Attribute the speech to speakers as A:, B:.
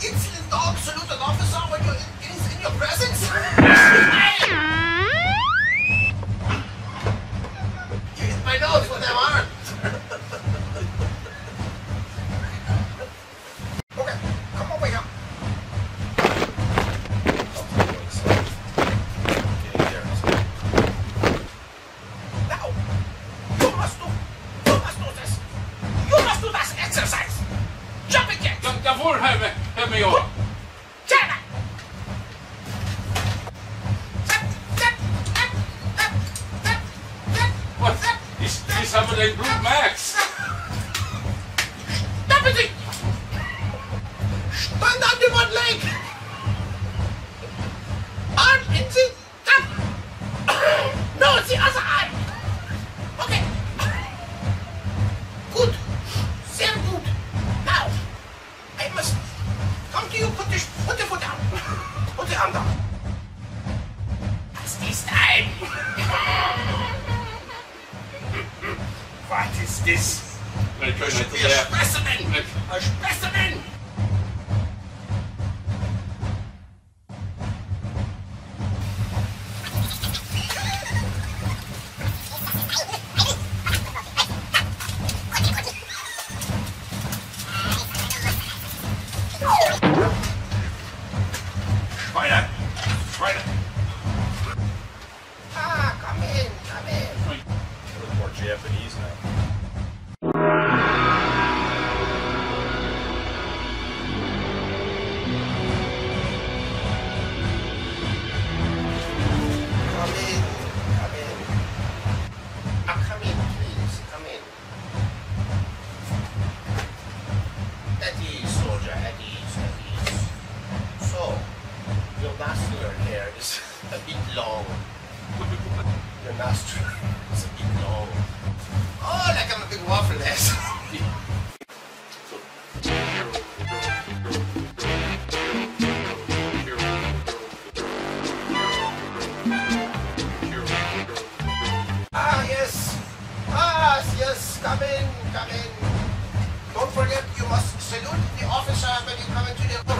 A: not insolent dog salute an officer when you're in, in, in your presence? you hit my nose with them arms. okay, come over here. Now, you must do, you must do this. You must do this exercise. Jack.
B: Ja, jawohl, Herr,
A: Zap,
B: Was
A: zap.
B: ist, ist aber dein Blut Max?
A: Put the arm down. That's this time. What is this?
B: Ich kann nicht
A: A specimen! A specimen!
B: Schweine! Schweine!
A: Ah, come in, come in.
C: More Japanese now.
A: Is a bit long. Your nostril is a bit long. Oh, like I'm a big waffle ass. Ah, yes. Ah, yes. Come in, come in. Don't forget, you must salute the officer when you come into the...